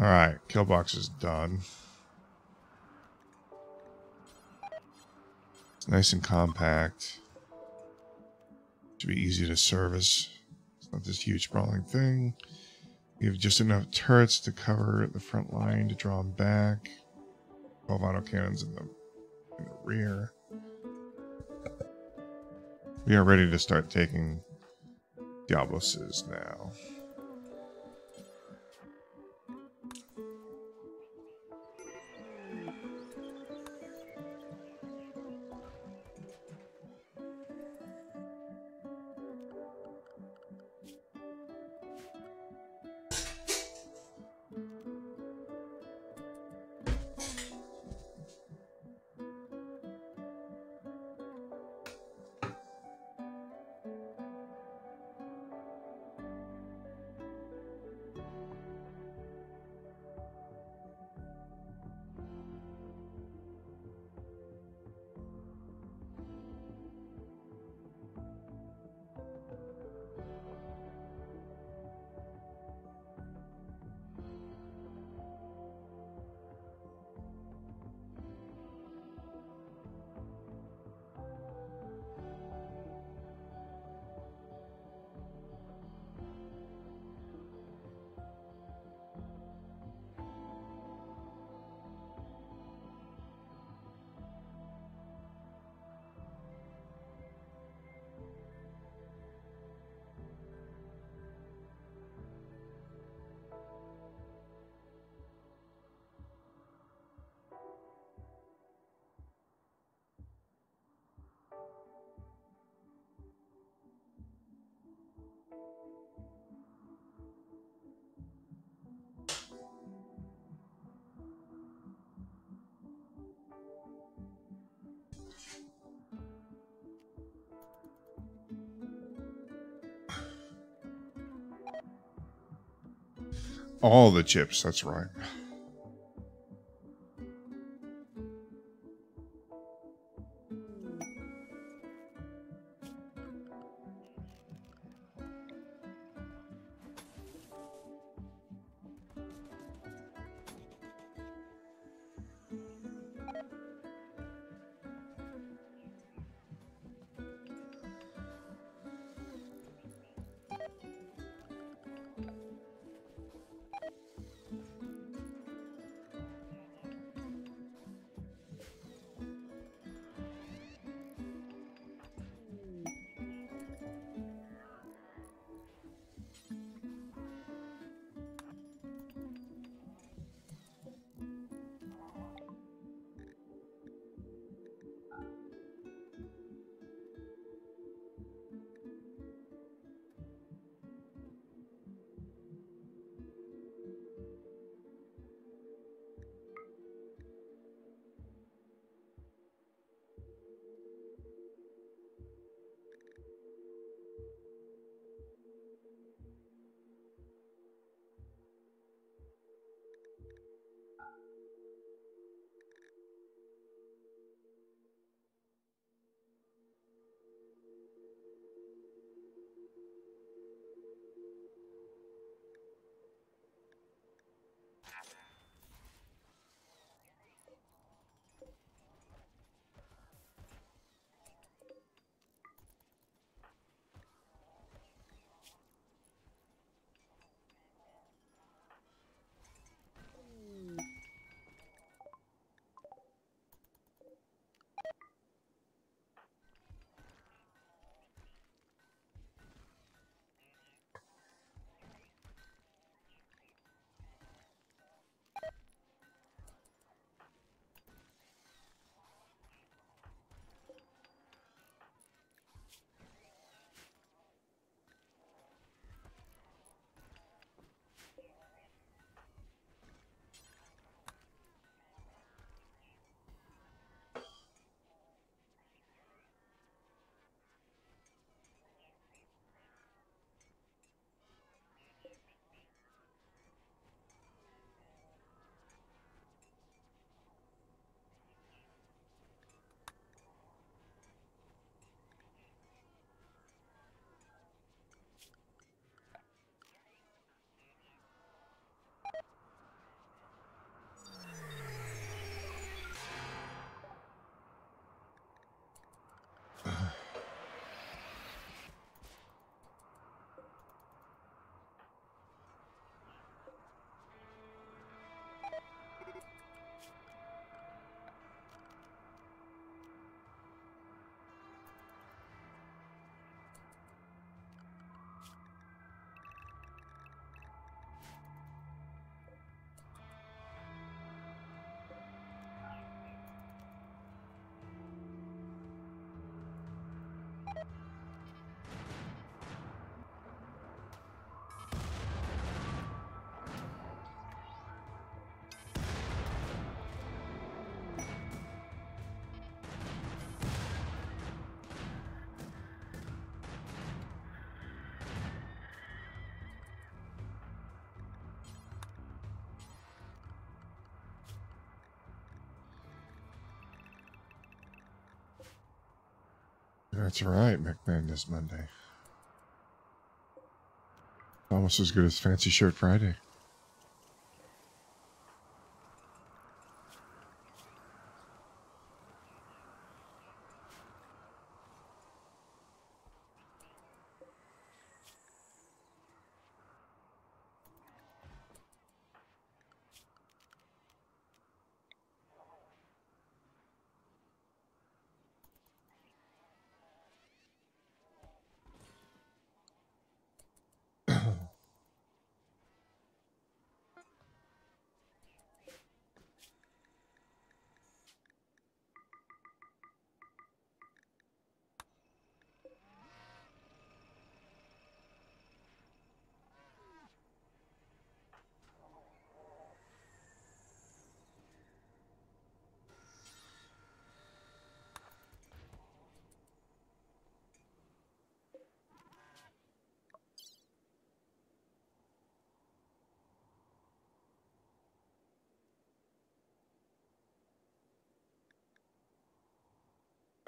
Alright, kill box is done. It's nice and compact. Should be easy to service. It's not this huge sprawling thing. You have just enough turrets to cover the front line to draw them back. 12 autocannons in the, in the rear. We are ready to start taking Diabloses now. All the chips, that's right. That's right, McManus Monday. Almost as good as Fancy Shirt Friday.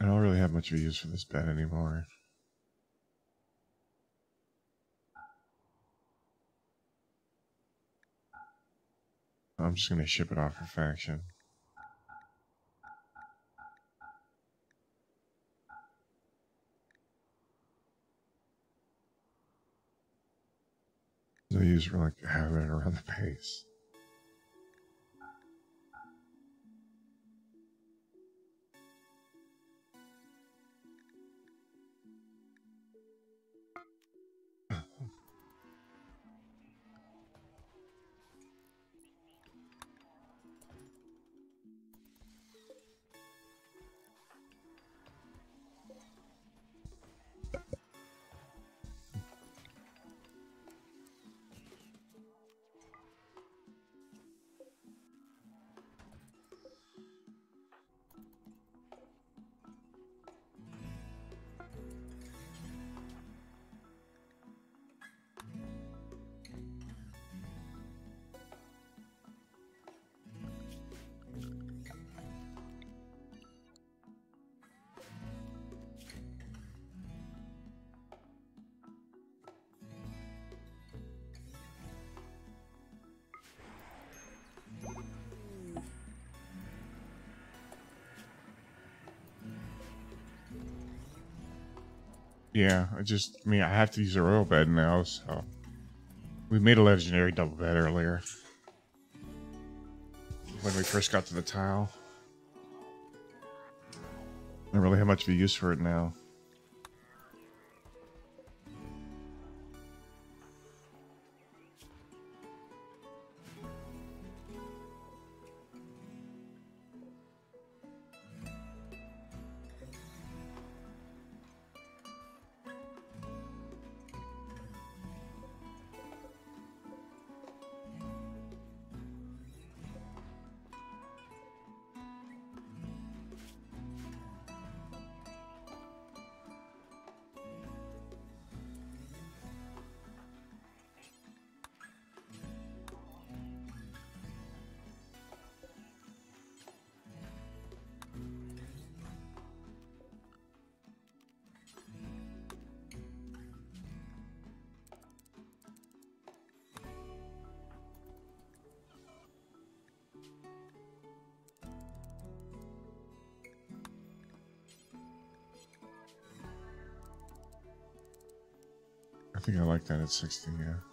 I don't really have much of a use for this bed anymore. I'm just going to ship it off for faction. No use for like having it around the base. Yeah, I just, I mean, I have to use a royal bed now, so. We made a legendary double bed earlier. When we first got to the tile. I don't really have much of a use for it now. I think I like that at 60, yeah.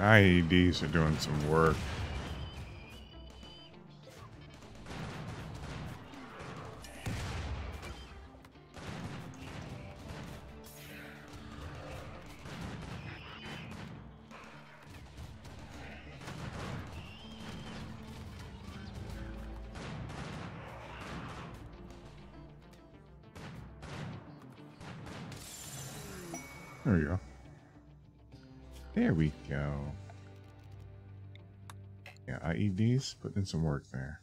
IEDs are doing some work. There we go. There we go. Yeah, IEDs, put in some work there.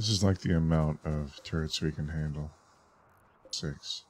This is like the amount of turrets we can handle. Six.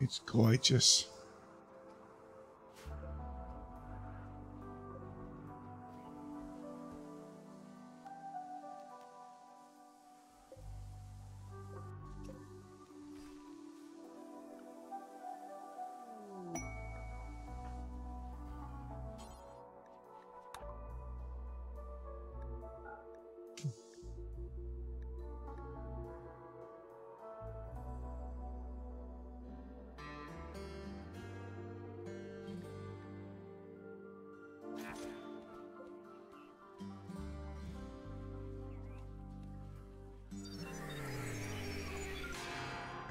It's gorgeous.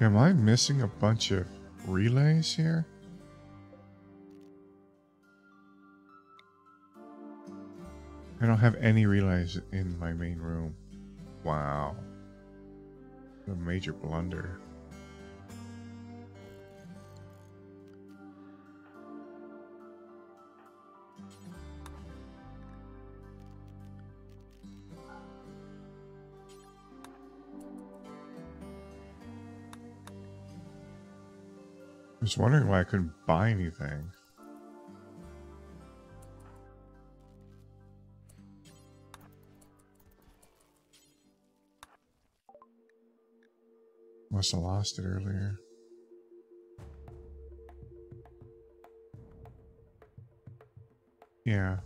Am I missing a bunch of relays here? I don't have any relays in my main room. Wow. A major blunder. Was wondering why I couldn't buy anything. Must have lost it earlier. Yeah.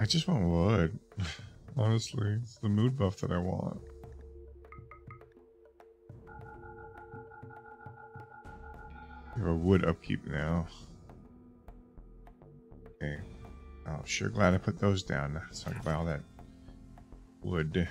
I just want wood. Honestly, it's the mood buff that I want. We have a wood upkeep now. Okay. Oh, sure glad I put those down. So I can buy all that wood.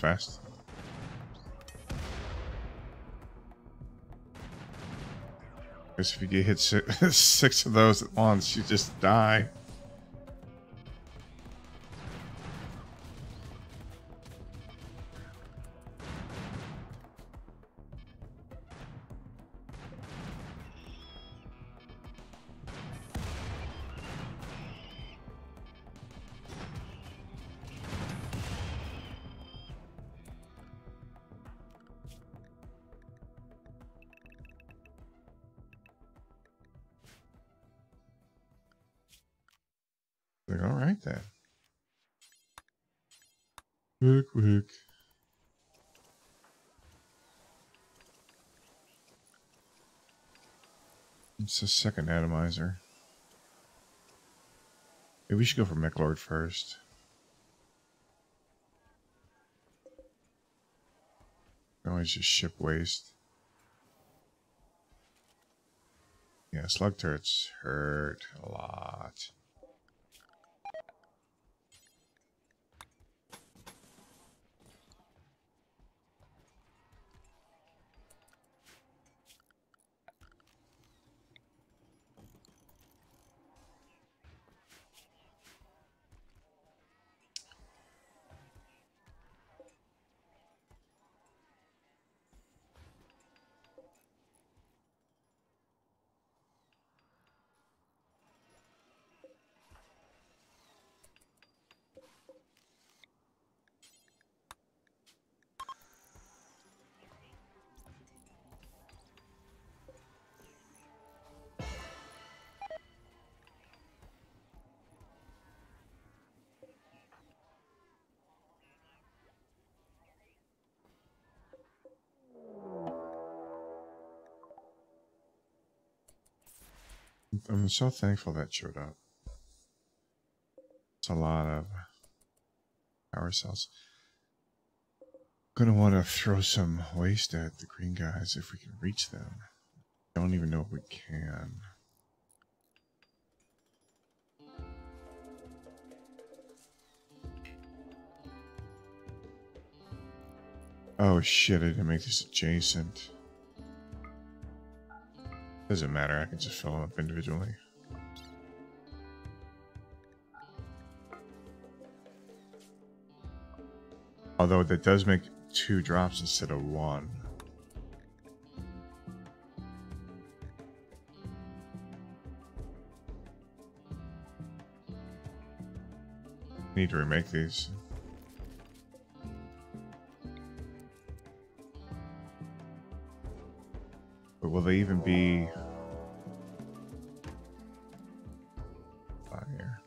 Fast. Guess if you get hit six of those at once, you just die. Right then. Quick, quick. It's a second atomizer. Maybe we should go for Mechlord first. Always just ship waste. Yeah, slug turrets hurt a lot. I'm so thankful that showed up. It's a lot of power cells. Gonna want to throw some waste at the green guys if we can reach them. I Don't even know if we can. Oh shit, I didn't make this adjacent. Doesn't matter, I can just fill them up individually. Although that does make two drops instead of one. Need to remake these. Will they even be fire?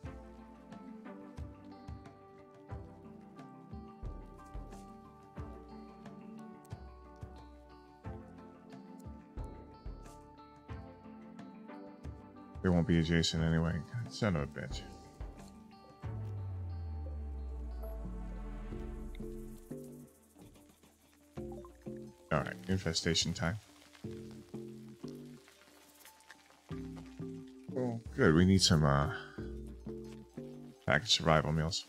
They won't be adjacent anyway. Son of a bitch. Alright, infestation time. Good. We need some uh, package survival meals.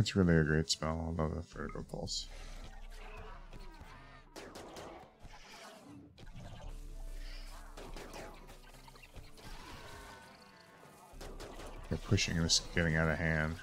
That's really a great spell. I love the Vertigo Pulse. They're pushing this getting out of hand.